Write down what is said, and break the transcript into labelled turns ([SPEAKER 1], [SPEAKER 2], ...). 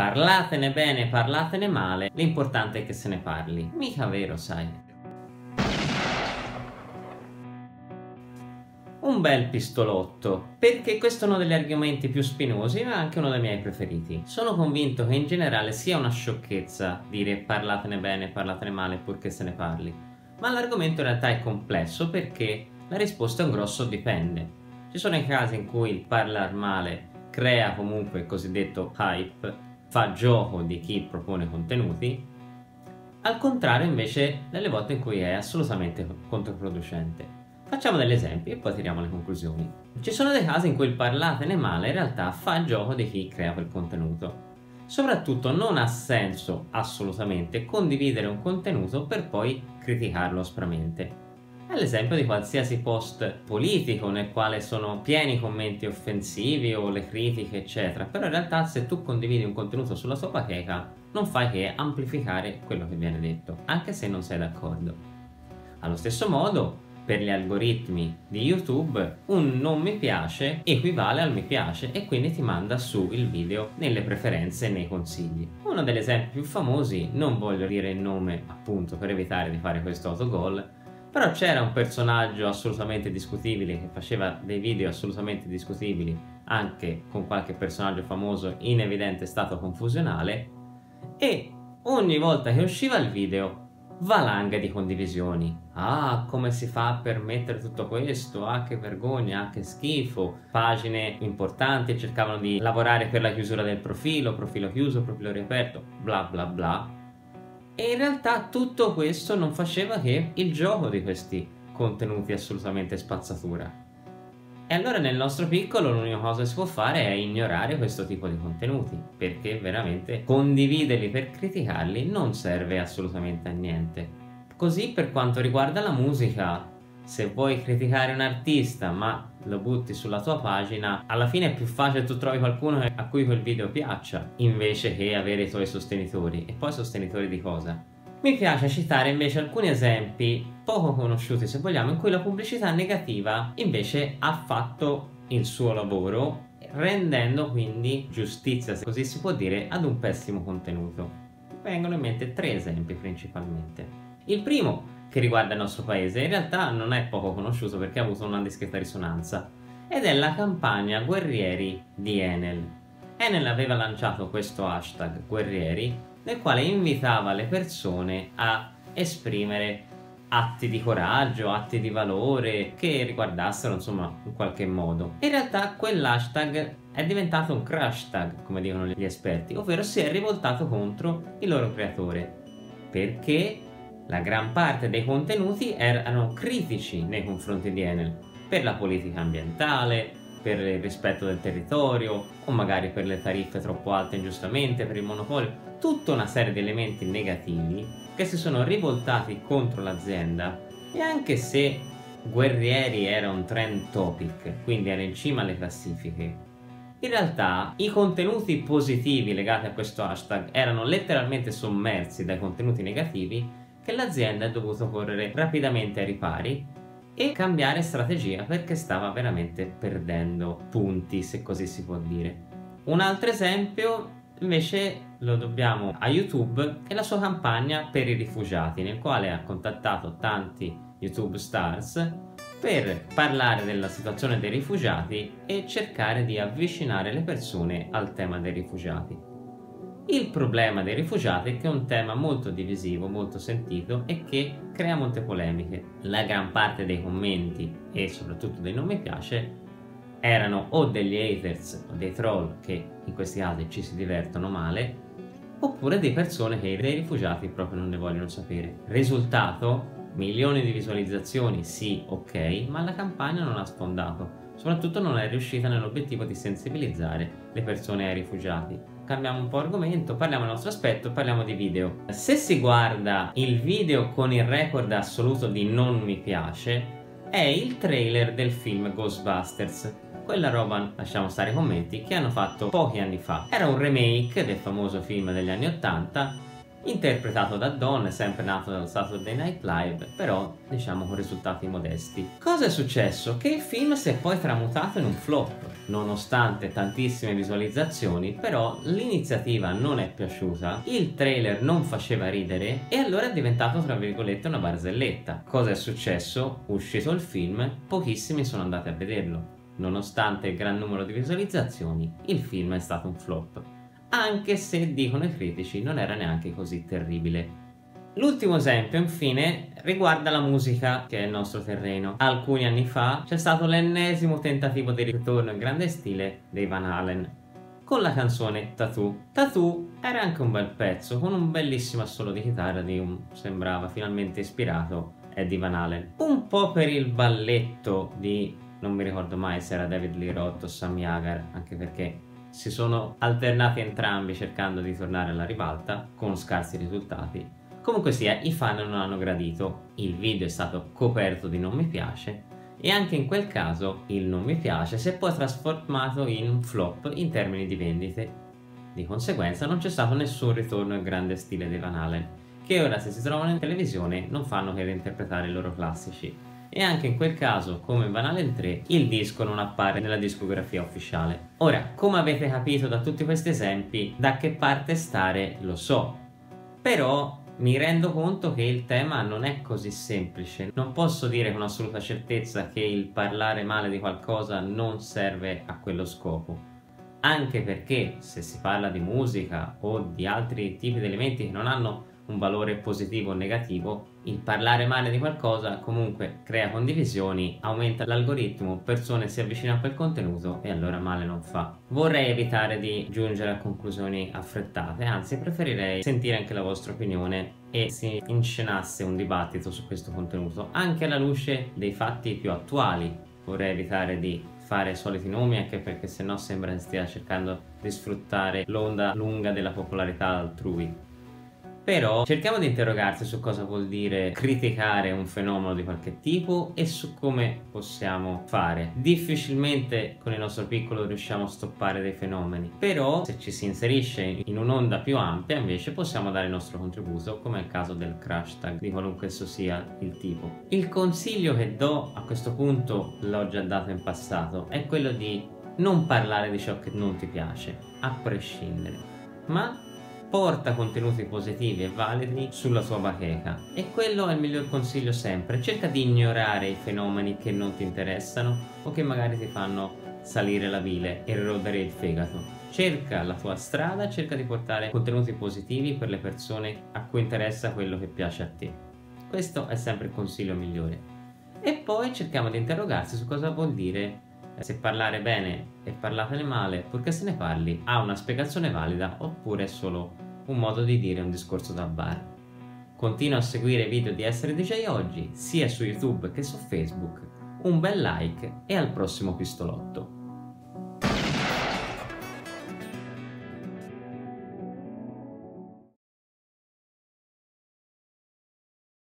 [SPEAKER 1] parlatene bene, parlatene male, l'importante è che se ne parli. Mica vero, sai. un bel pistolotto, perché questo è uno degli argomenti più spinosi ma anche uno dei miei preferiti. Sono convinto che in generale sia una sciocchezza dire parlatene bene, parlatene male purché se ne parli, ma l'argomento in realtà è complesso perché la risposta è un grosso dipende. Ci sono i casi in cui il parlare male crea comunque il cosiddetto hype, fa gioco di chi propone contenuti, al contrario invece delle volte in cui è assolutamente controproducente. Facciamo degli esempi e poi tiriamo le conclusioni. Ci sono dei casi in cui il parlatene male in realtà fa gioco di chi crea quel contenuto. Soprattutto non ha senso assolutamente condividere un contenuto per poi criticarlo aspramente. È l'esempio di qualsiasi post politico nel quale sono pieni commenti offensivi o le critiche eccetera, però in realtà se tu condividi un contenuto sulla tua bacheca non fai che amplificare quello che viene detto, anche se non sei d'accordo. Allo stesso modo, per gli algoritmi di YouTube un non mi piace equivale al mi piace e quindi ti manda su il video nelle preferenze e nei consigli. Uno degli esempi più famosi, non voglio dire il nome appunto per evitare di fare questo autogol, però c'era un personaggio assolutamente discutibile che faceva dei video assolutamente discutibili anche con qualche personaggio famoso in evidente stato confusionale e ogni volta che usciva il video valanga di condivisioni. Ah, come si fa a permettere tutto questo? Ah, che vergogna, ah, che schifo. Pagine importanti cercavano di lavorare per la chiusura del profilo, profilo chiuso, profilo riaperto, bla bla bla. E in realtà tutto questo non faceva che il gioco di questi contenuti assolutamente spazzatura. E allora nel nostro piccolo l'unica cosa che si può fare è ignorare questo tipo di contenuti, perché veramente condividerli per criticarli non serve assolutamente a niente. Così per quanto riguarda la musica, se vuoi criticare un artista ma lo butti sulla tua pagina, alla fine è più facile tu trovi qualcuno a cui quel video piaccia, invece che avere i tuoi sostenitori. E poi sostenitori di cosa? Mi piace citare invece alcuni esempi poco conosciuti se vogliamo in cui la pubblicità negativa invece ha fatto il suo lavoro rendendo quindi giustizia, se così si può dire, ad un pessimo contenuto. Vengono in mente tre esempi principalmente. Il primo, che riguarda il nostro paese, in realtà non è poco conosciuto perché ha avuto una discreta risonanza, ed è la campagna Guerrieri di Enel. Enel aveva lanciato questo hashtag Guerrieri nel quale invitava le persone a esprimere atti di coraggio, atti di valore che riguardassero insomma in qualche modo. In realtà quell'hashtag è diventato un crash tag, come dicono gli esperti, ovvero si è rivoltato contro il loro creatore, perché la gran parte dei contenuti erano critici nei confronti di Enel per la politica ambientale, per il rispetto del territorio o magari per le tariffe troppo alte ingiustamente, per il monopolio, tutta una serie di elementi negativi che si sono rivoltati contro l'azienda. E anche se Guerrieri era un trend topic, quindi era in cima alle classifiche, in realtà i contenuti positivi legati a questo hashtag erano letteralmente sommersi dai contenuti negativi che l'azienda ha dovuto correre rapidamente ai ripari e cambiare strategia perché stava veramente perdendo punti, se così si può dire. Un altro esempio invece lo dobbiamo a YouTube e la sua campagna per i rifugiati, nel quale ha contattato tanti YouTube stars per parlare della situazione dei rifugiati e cercare di avvicinare le persone al tema dei rifugiati. Il problema dei rifugiati è che è un tema molto divisivo, molto sentito e che crea molte polemiche. La gran parte dei commenti e soprattutto dei non mi piace erano o degli haters o dei troll che in questi casi ci si divertono male oppure di persone che dei rifugiati proprio non ne vogliono sapere. Risultato? Milioni di visualizzazioni, sì, ok, ma la campagna non ha sfondato. Soprattutto non è riuscita nell'obiettivo di sensibilizzare le persone ai rifugiati cambiamo un po' argomento, parliamo del nostro aspetto, parliamo di video. Se si guarda il video con il record assoluto di non mi piace, è il trailer del film Ghostbusters. Quella roba, lasciamo stare i commenti, che hanno fatto pochi anni fa. Era un remake del famoso film degli anni 80 interpretato da Don, sempre nato dal Saturday Night Live, però diciamo con risultati modesti. Cosa è successo? Che il film si è poi tramutato in un flop. Nonostante tantissime visualizzazioni, però l'iniziativa non è piaciuta, il trailer non faceva ridere e allora è diventato tra virgolette una barzelletta. Cosa è successo? Uscito il film, pochissimi sono andati a vederlo. Nonostante il gran numero di visualizzazioni, il film è stato un flop anche se dicono i critici non era neanche così terribile. L'ultimo esempio, infine, riguarda la musica, che è il nostro terreno. Alcuni anni fa c'è stato l'ennesimo tentativo di ritorno in grande stile dei Van Halen, con la canzone Tattoo. Tattoo era anche un bel pezzo, con un bellissimo assolo di chitarra di un, sembrava finalmente ispirato, Eddie Van Halen. Un po' per il balletto di, non mi ricordo mai se era David Lee Roth o Sammy Hagar, anche perché si sono alternati entrambi cercando di tornare alla ribalta con scarsi risultati. Comunque sia, i fan non hanno gradito, il video è stato coperto di non mi piace e anche in quel caso il non mi piace si è poi trasformato in un flop in termini di vendite. Di conseguenza non c'è stato nessun ritorno al grande stile dei Van Halen, che ora se si trovano in televisione non fanno che reinterpretare i loro classici e anche in quel caso, come in Van Halen 3, il disco non appare nella discografia ufficiale. Ora, come avete capito da tutti questi esempi, da che parte stare lo so, però mi rendo conto che il tema non è così semplice. Non posso dire con assoluta certezza che il parlare male di qualcosa non serve a quello scopo. Anche perché se si parla di musica o di altri tipi di elementi che non hanno un valore positivo o negativo, il parlare male di qualcosa comunque crea condivisioni, aumenta l'algoritmo, persone si avvicinano a quel contenuto e allora male non fa. Vorrei evitare di giungere a conclusioni affrettate, anzi preferirei sentire anche la vostra opinione e si inscenasse un dibattito su questo contenuto, anche alla luce dei fatti più attuali. Vorrei evitare di fare soliti nomi anche perché sennò sembra che stia cercando di sfruttare l'onda lunga della popolarità altrui. Però cerchiamo di interrogarsi su cosa vuol dire criticare un fenomeno di qualche tipo e su come possiamo fare. Difficilmente con il nostro piccolo riusciamo a stoppare dei fenomeni, però se ci si inserisce in un'onda più ampia invece possiamo dare il nostro contributo, come è il caso del crash tag di qualunque esso sia il tipo. Il consiglio che do a questo punto, l'ho già dato in passato, è quello di non parlare di ciò che non ti piace, a prescindere, ma porta contenuti positivi e validi sulla tua bacheca. E quello è il miglior consiglio sempre. Cerca di ignorare i fenomeni che non ti interessano o che magari ti fanno salire la bile e rodere il fegato. Cerca la tua strada cerca di portare contenuti positivi per le persone a cui interessa quello che piace a te. Questo è sempre il consiglio migliore. E poi cerchiamo di interrogarsi su cosa vuol dire se parlare bene e parlatene male, purché se ne parli, ha una spiegazione valida oppure è solo un modo di dire un discorso da bar. Continua a seguire i video di Essere DJ oggi, sia su YouTube che su Facebook. Un bel like e al prossimo pistolotto.